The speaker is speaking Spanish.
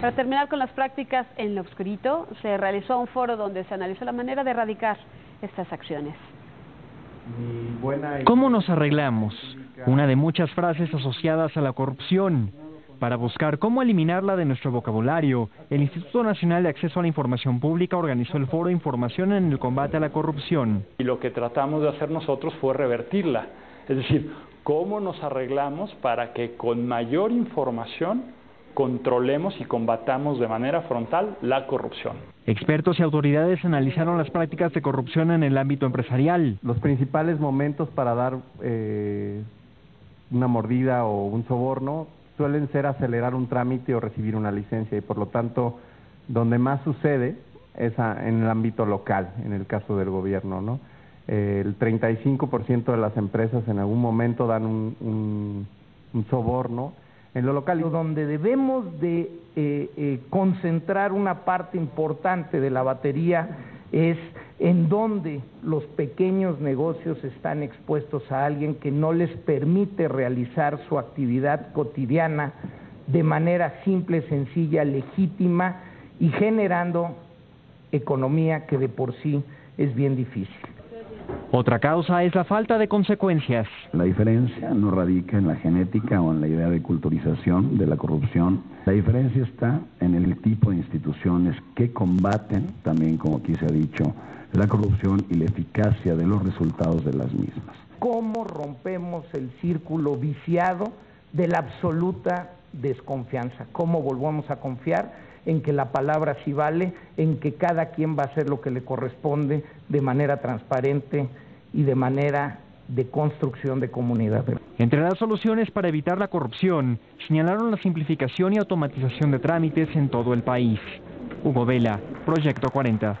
Para terminar con las prácticas en lo obscurito, se realizó un foro donde se analizó la manera de erradicar estas acciones. ¿Cómo nos arreglamos? Una de muchas frases asociadas a la corrupción. Para buscar cómo eliminarla de nuestro vocabulario, el Instituto Nacional de Acceso a la Información Pública organizó el foro Información en el combate a la corrupción. Y lo que tratamos de hacer nosotros fue revertirla. Es decir, cómo nos arreglamos para que con mayor información controlemos y combatamos de manera frontal la corrupción. Expertos y autoridades analizaron las prácticas de corrupción en el ámbito empresarial. Los principales momentos para dar eh, una mordida o un soborno suelen ser acelerar un trámite o recibir una licencia y por lo tanto donde más sucede es en el ámbito local, en el caso del gobierno, ¿no? Eh, el 35% de las empresas en algún momento dan un soborno en lo local. Donde debemos de eh, eh, concentrar una parte importante de la batería es en donde los pequeños negocios están expuestos a alguien que no les permite realizar su actividad cotidiana de manera simple, sencilla, legítima y generando economía que de por sí es bien difícil. Otra causa es la falta de consecuencias. La diferencia no radica en la genética o en la idea de culturización de la corrupción. La diferencia está en el tipo de instituciones que combaten, también como aquí se ha dicho, la corrupción y la eficacia de los resultados de las mismas. ¿Cómo rompemos el círculo viciado de la absoluta desconfianza? ¿Cómo volvemos a confiar en que la palabra sí vale, en que cada quien va a hacer lo que le corresponde de manera transparente y de manera de construcción de comunidad. Entre las soluciones para evitar la corrupción, señalaron la simplificación y automatización de trámites en todo el país. Hugo Vela, Proyecto 40.